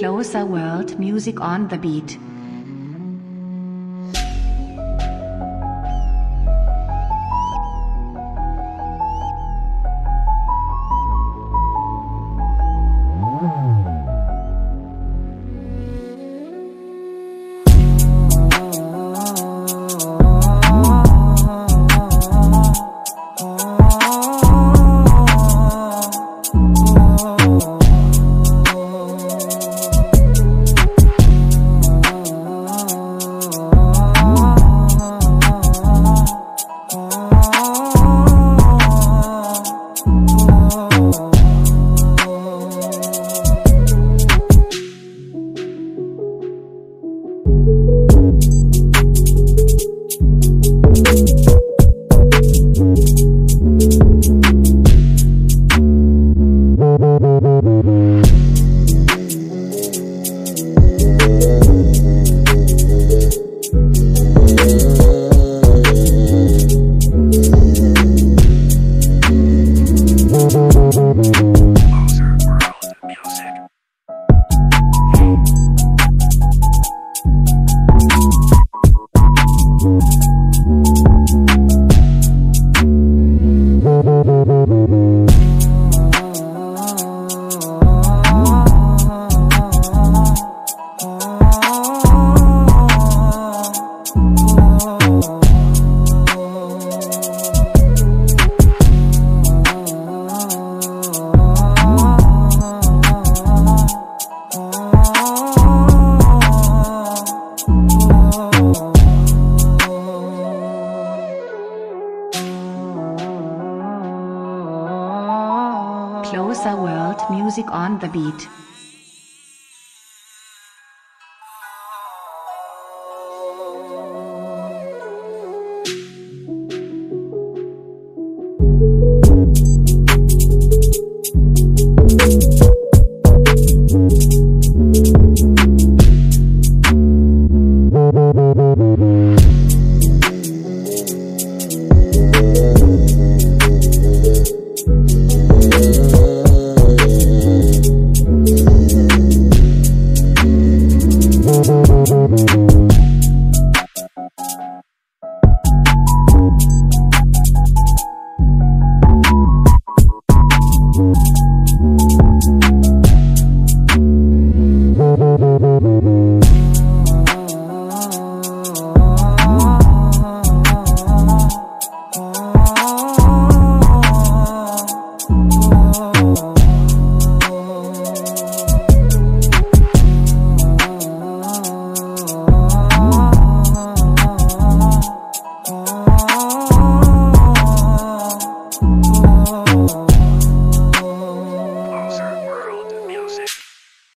Closer World Music on the Beat. Closer World Music on the Beat. Música Oh.